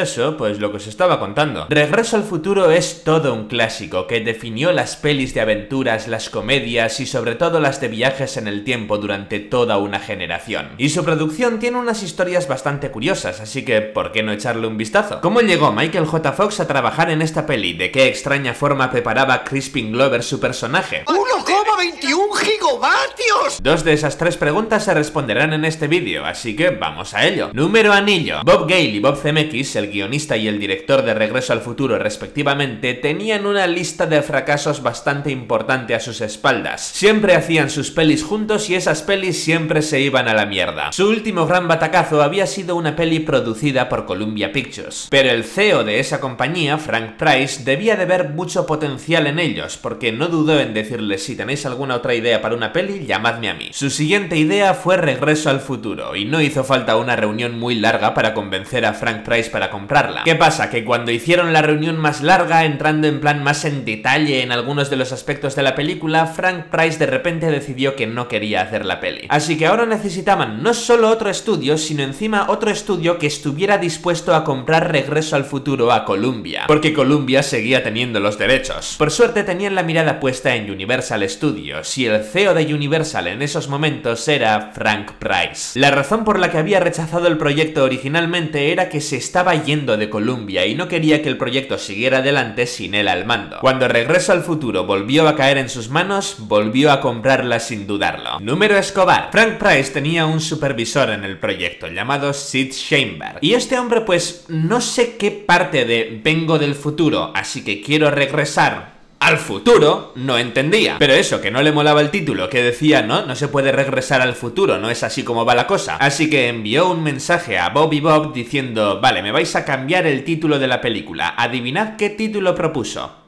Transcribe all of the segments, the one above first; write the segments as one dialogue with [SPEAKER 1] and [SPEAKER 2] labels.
[SPEAKER 1] eso, pues lo que os estaba contando. Regreso al futuro es todo un clásico que definió las pelis de aventuras, las comedias y sobre todo las de viajes en el tiempo durante toda una generación. Y su producción tiene unas historias bastante curiosas, así que ¿por qué no echarle un vistazo? ¿Cómo llegó Michael J. Fox a trabajar en esta peli? ¿De qué extraña forma preparaba Crispin Glover su personaje?
[SPEAKER 2] ¡1,21 gigavatios!
[SPEAKER 1] Dos de esas tres preguntas se responderán en este vídeo, así que vamos a ello. Número anillo. Bob Gale y Bob Zemeckis, el guionista y el director de Regreso al Futuro respectivamente, tenían una lista de fracasos bastante importante a sus espaldas. Siempre hacían sus pelis juntos y esas pelis siempre se iban a la mierda. Su último gran batacazo había sido una peli producida por Columbia Pictures. Pero el CEO de esa compañía, Frank Price, debía de ver mucho potencial en ellos, porque no dudó en decirles si tenéis alguna otra idea para una peli, llamadme a mí. Su siguiente idea fue Regreso al Futuro, y no hizo falta una reunión muy larga para convencer a Frank Price para comprarla. ¿Qué pasa? Que cuando hicieron la reunión más larga, entrando en plan más en detalle en algunos de los aspectos de la película, Frank Price de repente decidió que no quería hacer la peli. Así que ahora necesitaban no solo otro estudio, sino encima otro estudio que estuviera dispuesto a comprar Regreso al Futuro a Columbia, porque Columbia seguía teniendo los derechos. Por suerte tenían la mirada puesta en Universal Studios, y el CEO de Universal en esos momentos era Frank Price. La razón por la que había rechazado el proyecto originalmente era que se estaba yendo de Columbia y no quería que el proyecto siguiera adelante sin él al mando. Cuando Regreso al Futuro volvió a caer en sus manos, volvió a comprarla sin dudarlo. Número Escobar. Frank Price tenía un supervisor en el proyecto llamado Sid Sheinberg. Y este hombre pues no sé qué parte de vengo del futuro, así que quiero regresar al futuro no entendía. Pero eso, que no le molaba el título, que decía, no, no se puede regresar al futuro, no es así como va la cosa. Así que envió un mensaje a Bobby Bob diciendo, vale, me vais a cambiar el título de la película. Adivinad qué título propuso.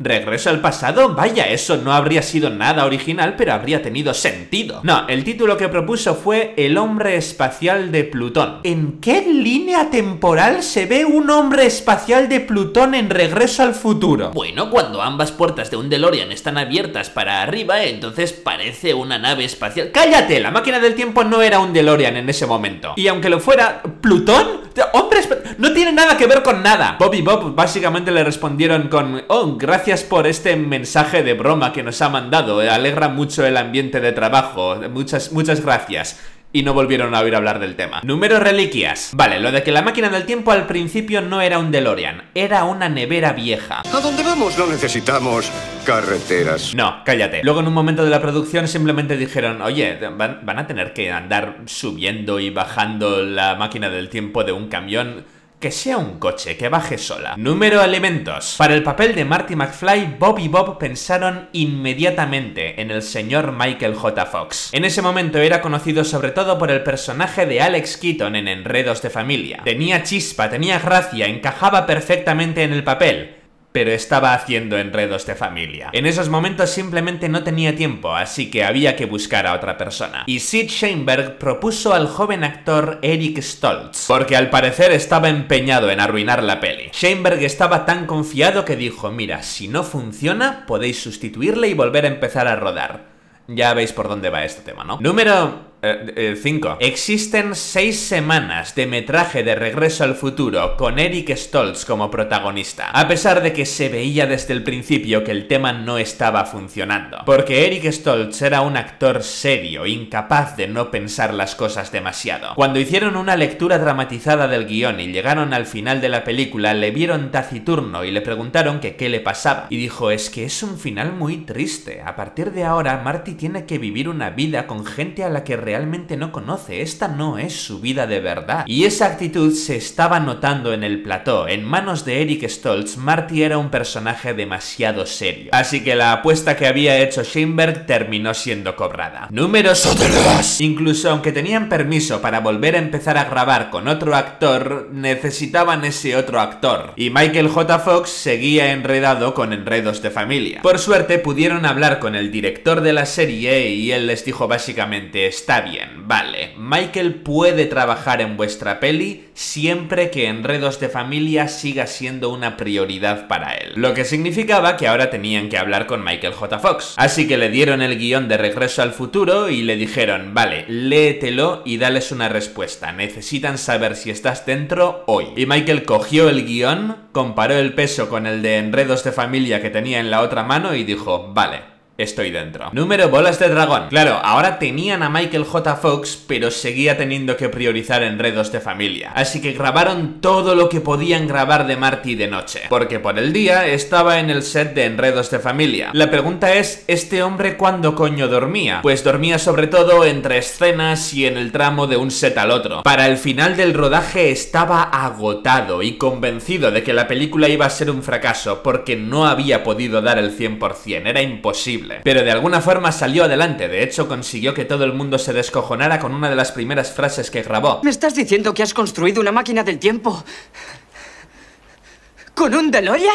[SPEAKER 1] ¿Regreso al pasado? Vaya, eso no habría sido nada original, pero habría tenido sentido. No, el título que propuso fue El hombre espacial de Plutón. ¿En qué línea temporal se ve un hombre espacial de Plutón en Regreso al futuro?
[SPEAKER 3] Bueno, cuando ambas puertas de un DeLorean están abiertas para arriba, entonces parece una nave espacial.
[SPEAKER 1] ¡Cállate! La máquina del tiempo no era un DeLorean en ese momento. Y aunque lo fuera, ¿Plutón? ¡Hombre, no tiene nada que ver con nada! Bob y Bob básicamente le respondieron con Oh, gracias por este mensaje de broma que nos ha mandado. Alegra mucho el ambiente de trabajo. Muchas, muchas gracias y no volvieron a oír hablar del tema. Número reliquias. Vale, lo de que la máquina del tiempo al principio no era un DeLorean, era una nevera vieja.
[SPEAKER 2] ¿A dónde vamos? No necesitamos carreteras.
[SPEAKER 1] No, cállate. Luego en un momento de la producción simplemente dijeron, oye, van, van a tener que andar subiendo y bajando la máquina del tiempo de un camión que sea un coche, que baje sola. Número elementos. Para el papel de Marty McFly, Bob y Bob pensaron inmediatamente en el señor Michael J. Fox. En ese momento era conocido sobre todo por el personaje de Alex Keaton en Enredos de Familia. Tenía chispa, tenía gracia, encajaba perfectamente en el papel pero estaba haciendo enredos de familia. En esos momentos simplemente no tenía tiempo, así que había que buscar a otra persona. Y Sid Sheinberg propuso al joven actor Eric Stoltz, porque al parecer estaba empeñado en arruinar la peli. Sheinberg estaba tan confiado que dijo, mira, si no funciona, podéis sustituirle y volver a empezar a rodar. Ya veis por dónde va este tema, ¿no? Número 5. Eh, eh, Existen 6 semanas de metraje de Regreso al Futuro con Eric Stoltz como protagonista, a pesar de que se veía desde el principio que el tema no estaba funcionando, porque Eric Stoltz era un actor serio, incapaz de no pensar las cosas demasiado. Cuando hicieron una lectura dramatizada del guion y llegaron al final de la película, le vieron taciturno y le preguntaron qué le pasaba, y dijo, es que es un final muy triste, a partir de ahora Marty tiene que vivir una vida con gente a la que realmente no conoce, esta no es su vida de verdad. Y esa actitud se estaba notando en el plató, en manos de Eric Stoltz, Marty era un personaje demasiado serio. Así que la apuesta que había hecho Sheinberg terminó siendo cobrada. Números Incluso aunque tenían permiso para volver a empezar a grabar con otro actor, necesitaban ese otro actor. Y Michael J. Fox seguía enredado con enredos de familia. Por suerte pudieron hablar con el director de la serie y él les dijo básicamente, está bien, vale, Michael puede trabajar en vuestra peli siempre que Enredos de Familia siga siendo una prioridad para él. Lo que significaba que ahora tenían que hablar con Michael J. Fox. Así que le dieron el guion de Regreso al Futuro y le dijeron, vale, léetelo y dales una respuesta. Necesitan saber si estás dentro hoy. Y Michael cogió el guion, comparó el peso con el de Enredos de Familia que tenía en la otra mano y dijo, vale, estoy dentro. Número bolas de dragón. Claro, ahora tenían a Michael J. Fox, pero seguía teniendo que priorizar enredos de familia. Así que grabaron todo lo que podían grabar de Marty de noche. Porque por el día estaba en el set de enredos de familia. La pregunta es, ¿este hombre cuándo coño dormía? Pues dormía sobre todo entre escenas y en el tramo de un set al otro. Para el final del rodaje estaba agotado y convencido de que la película iba a ser un fracaso porque no había podido dar el 100%. Era imposible. Pero de alguna forma salió adelante, de hecho consiguió que todo el mundo se descojonara con una de las primeras frases que grabó.
[SPEAKER 4] ¿Me estás diciendo que has construido una máquina del tiempo? ¿Con un?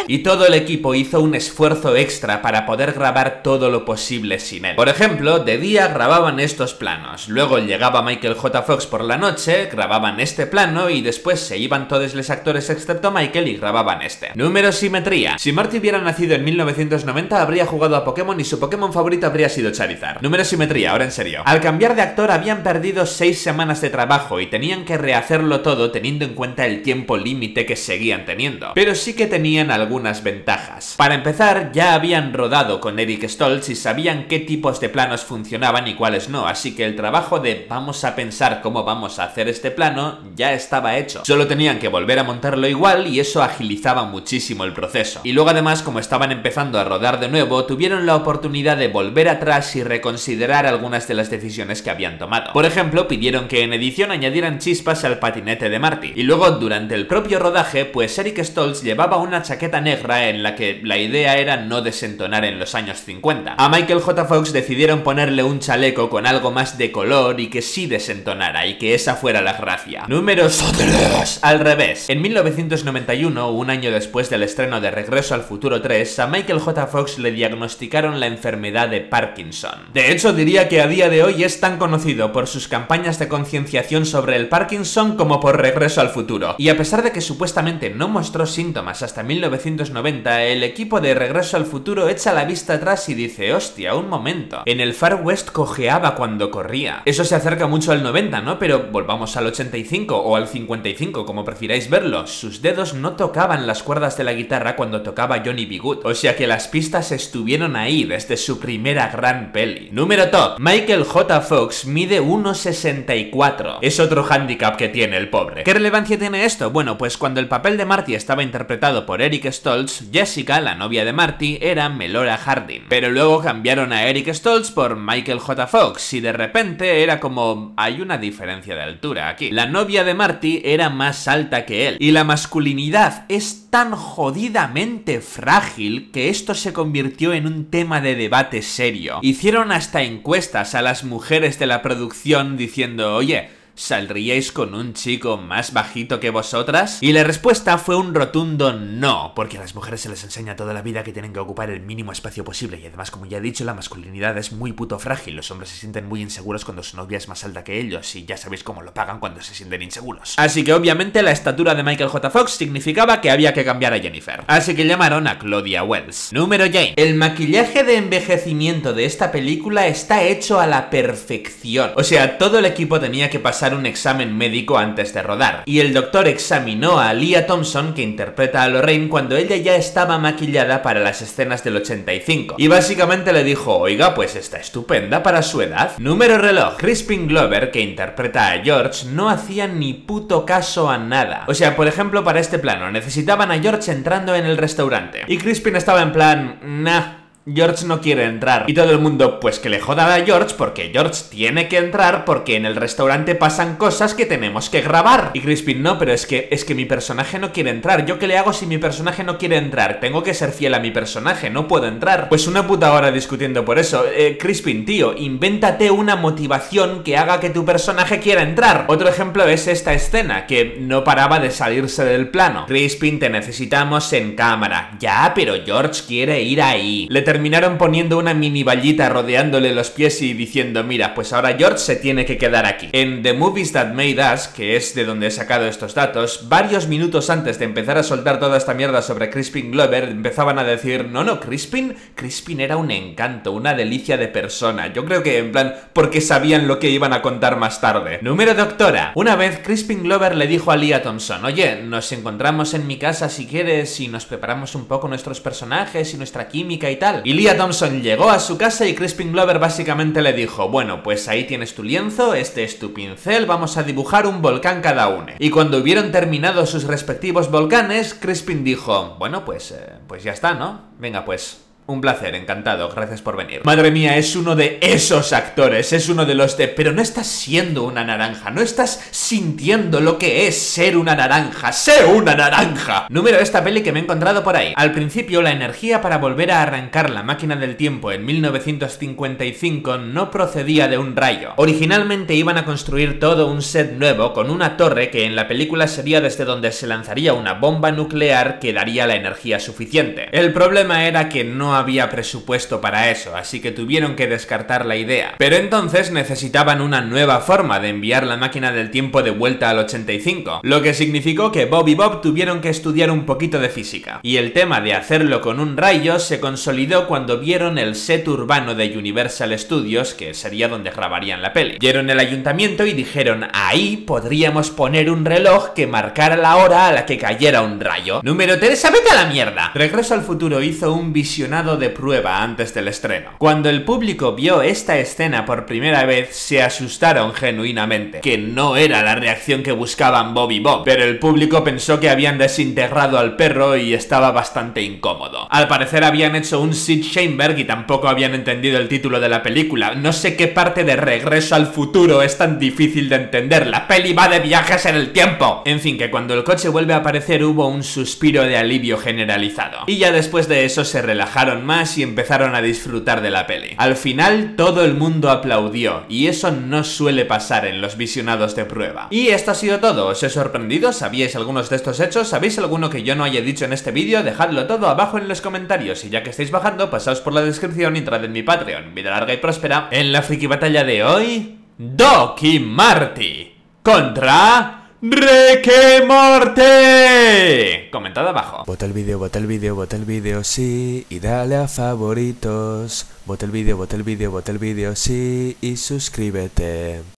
[SPEAKER 1] Y todo el equipo hizo un esfuerzo extra para poder grabar todo lo posible sin él. Por ejemplo, de día grababan estos planos, luego llegaba Michael J. Fox por la noche, grababan este plano y después se iban todos los actores excepto Michael y grababan este. Número simetría. Si Marty hubiera nacido en 1990 habría jugado a Pokémon y su Pokémon favorito habría sido Charizard. Número simetría, ahora en serio. Al cambiar de actor habían perdido 6 semanas de trabajo y tenían que rehacerlo todo teniendo en cuenta el tiempo límite que seguían teniendo. Pero que tenían algunas ventajas. Para empezar, ya habían rodado con Eric Stoltz y sabían qué tipos de planos funcionaban y cuáles no, así que el trabajo de vamos a pensar cómo vamos a hacer este plano ya estaba hecho. Solo tenían que volver a montarlo igual y eso agilizaba muchísimo el proceso. Y luego además, como estaban empezando a rodar de nuevo, tuvieron la oportunidad de volver atrás y reconsiderar algunas de las decisiones que habían tomado. Por ejemplo, pidieron que en edición añadieran chispas al patinete de Marty. Y luego, durante el propio rodaje, pues Eric Stoltz llevaba una chaqueta negra en la que la idea era no desentonar en los años 50. A Michael J. Fox decidieron ponerle un chaleco con algo más de color y que sí desentonara y que esa fuera la gracia. Números 3. Al revés. En 1991, un año después del estreno de Regreso al Futuro 3, a Michael J. Fox le diagnosticaron la enfermedad de Parkinson. De hecho, diría que a día de hoy es tan conocido por sus campañas de concienciación sobre el Parkinson como por Regreso al Futuro. Y a pesar de que supuestamente no mostró síntomas hasta 1990, el equipo de Regreso al Futuro echa la vista atrás y dice, hostia, un momento, en el Far West cojeaba cuando corría. Eso se acerca mucho al 90, ¿no? Pero volvamos al 85 o al 55, como prefiráis verlo. Sus dedos no tocaban las cuerdas de la guitarra cuando tocaba Johnny B. O sea que las pistas estuvieron ahí desde su primera gran peli. Número top. Michael J. Fox mide 1,64. Es otro handicap que tiene el pobre. ¿Qué relevancia tiene esto? Bueno, pues cuando el papel de Marty estaba interpretado por Eric Stoltz, Jessica, la novia de Marty, era Melora Harding. Pero luego cambiaron a Eric Stoltz por Michael J. Fox y de repente era como hay una diferencia de altura aquí. La novia de Marty era más alta que él y la masculinidad es tan jodidamente frágil que esto se convirtió en un tema de debate serio. Hicieron hasta encuestas a las mujeres de la producción diciendo, oye, ¿Saldríais con un chico más bajito que vosotras? Y la respuesta fue un rotundo no, porque a las mujeres se les enseña toda la vida que tienen que ocupar el mínimo espacio posible y además, como ya he dicho, la masculinidad es muy puto frágil, los hombres se sienten muy inseguros cuando su novia es más alta que ellos y ya sabéis cómo lo pagan cuando se sienten inseguros. Así que obviamente la estatura de Michael J. Fox significaba que había que cambiar a Jennifer. Así que llamaron a Claudia Wells. Número Jane. El maquillaje de envejecimiento de esta película está hecho a la perfección. O sea, todo el equipo tenía que pasar un examen médico antes de rodar, y el doctor examinó a Leah Thompson, que interpreta a Lorraine, cuando ella ya estaba maquillada para las escenas del 85, y básicamente le dijo, oiga, pues está estupenda para su edad. Número reloj, Crispin Glover, que interpreta a George, no hacía ni puto caso a nada. O sea, por ejemplo, para este plano, necesitaban a George entrando en el restaurante, y Crispin estaba en plan, nah, George no quiere entrar. Y todo el mundo, pues que le joda a George porque George tiene que entrar porque en el restaurante pasan cosas que tenemos que grabar. Y Crispin, no, pero es que, es que mi personaje no quiere entrar. ¿Yo qué le hago si mi personaje no quiere entrar? Tengo que ser fiel a mi personaje, no puedo entrar. Pues una puta hora discutiendo por eso. Eh, Crispin, tío, invéntate una motivación que haga que tu personaje quiera entrar. Otro ejemplo es esta escena, que no paraba de salirse del plano. Crispin, te necesitamos en cámara. Ya, pero George quiere ir ahí. Le terminaron poniendo una mini vallita rodeándole los pies y diciendo, mira, pues ahora George se tiene que quedar aquí. En The Movies That Made Us, que es de donde he sacado estos datos, varios minutos antes de empezar a soltar toda esta mierda sobre Crispin Glover, empezaban a decir, no, no, Crispin, Crispin era un encanto, una delicia de persona. Yo creo que en plan, porque sabían lo que iban a contar más tarde. Número doctora. Una vez Crispin Glover le dijo a Leah Thompson, oye, nos encontramos en mi casa si quieres y nos preparamos un poco nuestros personajes y nuestra química y tal. Y Leah Thompson llegó a su casa y Crispin Glover básicamente le dijo, bueno, pues ahí tienes tu lienzo, este es tu pincel, vamos a dibujar un volcán cada uno. Y cuando hubieron terminado sus respectivos volcanes, Crispin dijo, bueno, pues, eh, pues ya está, ¿no? Venga, pues, un placer, encantado, gracias por venir. Madre mía, es uno de esos actores, es uno de los de... Pero no estás siendo una naranja, no estás sintiendo lo que es ser una naranja, ¡sé una naranja! Número de esta peli que me he encontrado por ahí. Al principio, la energía para volver a arrancar la máquina del tiempo en 1955 no procedía de un rayo. Originalmente iban a construir todo un set nuevo con una torre que en la película sería desde donde se lanzaría una bomba nuclear que daría la energía suficiente. El problema era que no había presupuesto para eso, así que tuvieron que descartar la idea. Pero entonces necesitaban una nueva forma de enviar la máquina del tiempo de vuelta al 85, lo que significó que Bob y Bob tuvieron que estudiar un poquito de física. Y el tema de hacerlo con un rayo se consolidó cuando vieron el set urbano de Universal Studios, que sería donde grabarían la peli. Vieron el ayuntamiento y dijeron, ahí podríamos poner un reloj que marcara la hora a la que cayera un rayo. Número 3, vete a la mierda. Regreso al futuro hizo un visionado de prueba antes del estreno. Cuando el público vio esta escena por primera vez, se asustaron genuinamente, que no era la reacción que buscaban Bob y Bob, pero el público pensó que habían desintegrado al perro y estaba bastante incómodo. Al parecer habían hecho un Sid Sheinberg y tampoco habían entendido el título de la película. No sé qué parte de Regreso al futuro es tan difícil de entender. La peli va de viajes en el tiempo. En fin, que cuando el coche vuelve a aparecer hubo un suspiro de alivio generalizado. Y ya después de eso se relajaron más y empezaron a disfrutar de la peli. Al final todo el mundo aplaudió y eso no suele pasar en los visionados de prueba. Y esto ha sido todo, ¿os he sorprendido? ¿Sabíais algunos de estos hechos? ¿Sabéis alguno que yo no haya dicho en este vídeo? Dejadlo todo abajo en los comentarios y ya que estáis bajando pasaos por la descripción y entrad en mi Patreon. Vida larga y próspera. En la friki batalla de hoy... Doc y Marty contra... ¡Reque Morte! Comentad abajo.
[SPEAKER 5] Vota el vídeo, vota el vídeo, vota el vídeo, sí, y dale a favoritos. Vota el vídeo, vota el vídeo, vota el vídeo, sí, y suscríbete.